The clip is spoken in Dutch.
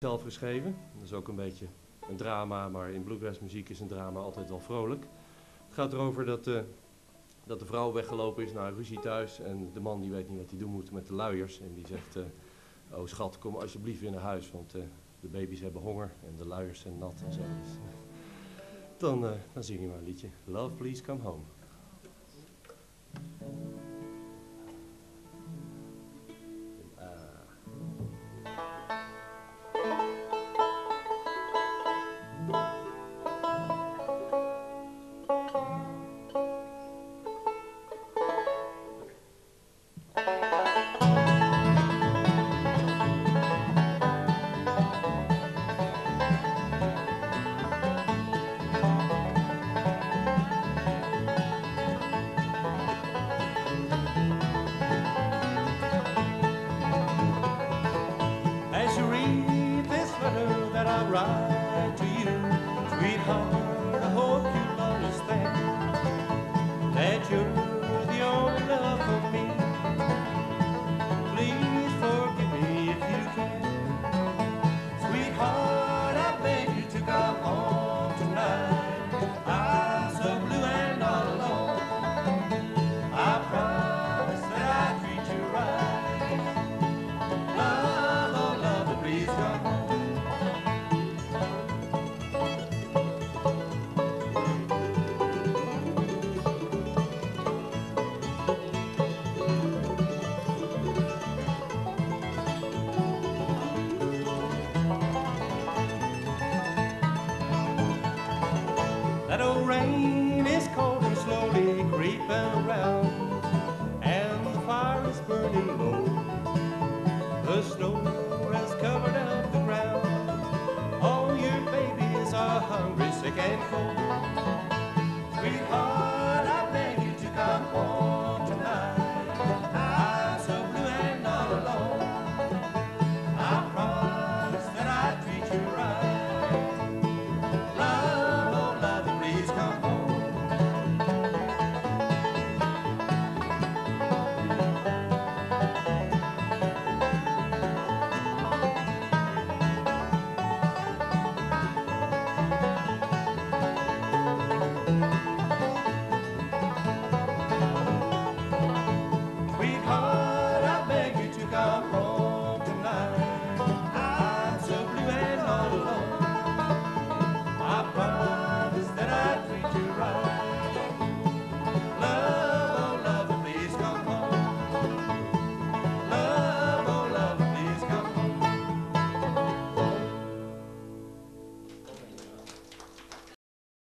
zelf geschreven. Dat is ook een beetje een drama, maar in bluegrass muziek is een drama altijd wel vrolijk. Het gaat erover dat, uh, dat de vrouw weggelopen is naar ruzie thuis en de man die weet niet wat hij doen moet met de luiers. En die zegt, uh, oh schat, kom alsjeblieft weer naar huis, want uh, de baby's hebben honger en de luiers zijn nat en zo. Dus, dan, dan zing je maar een liedje. Love, please come home. I write to you, sweetheart. That old rain is cold and slowly creeping around.